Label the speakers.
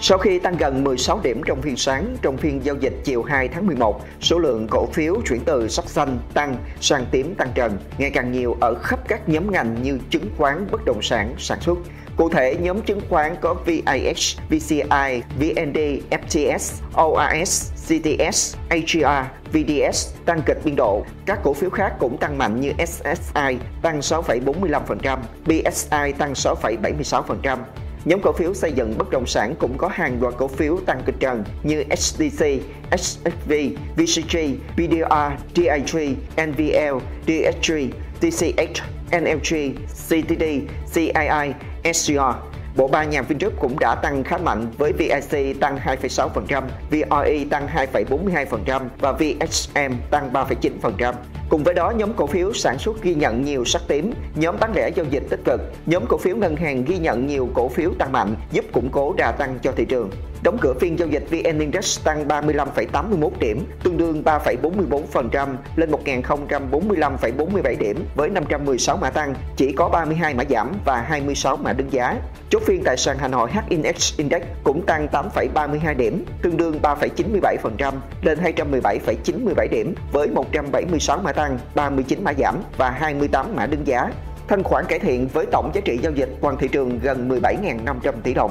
Speaker 1: Sau khi tăng gần 16 điểm trong phiên sáng, trong phiên giao dịch chiều 2 tháng 11, số lượng cổ phiếu chuyển từ sắc xanh tăng sang tím tăng trần, ngày càng nhiều ở khắp các nhóm ngành như chứng khoán, bất động sản, sản xuất. Cụ thể, nhóm chứng khoán có VIX, VCI, VND, FTS, ORS, CTS, AGR, VDS tăng kịch biên độ. Các cổ phiếu khác cũng tăng mạnh như SSI tăng 6,45%, BSI tăng 6,76%. Nhóm cổ phiếu xây dựng bất động sản cũng có hàng loạt cổ phiếu tăng kịch trần như HDC, SXV, VCG, BDR, DIG, NVL, DSG, TCH, NLG, CTD, CII, SCR. Bộ ba nhà Vingroup cũng đã tăng khá mạnh với VIC tăng 2,6%, VOE tăng 2,42% và VHM tăng 3,9%. Cùng với đó, nhóm cổ phiếu sản xuất ghi nhận nhiều sắc tím, nhóm bán lẻ giao dịch tích cực, nhóm cổ phiếu ngân hàng ghi nhận nhiều cổ phiếu tăng mạnh, giúp củng cố đà tăng cho thị trường. Đóng cửa phiên giao dịch VN Index tăng 35,81 điểm, tương đương 3,44% lên 1.045,47 điểm với 516 mã tăng, chỉ có 32 mã giảm và 26 mã đứng giá. Chốt phiên tại sàn Hà Nội HNX Index cũng tăng 8,32 điểm, tương đương 3,97% lên 217,97 điểm với 176 mã tăng, 39 mã giảm và 28 mã đứng giá. Thanh khoản cải thiện với tổng giá trị giao dịch toàn thị trường gần 17.500 tỷ đồng.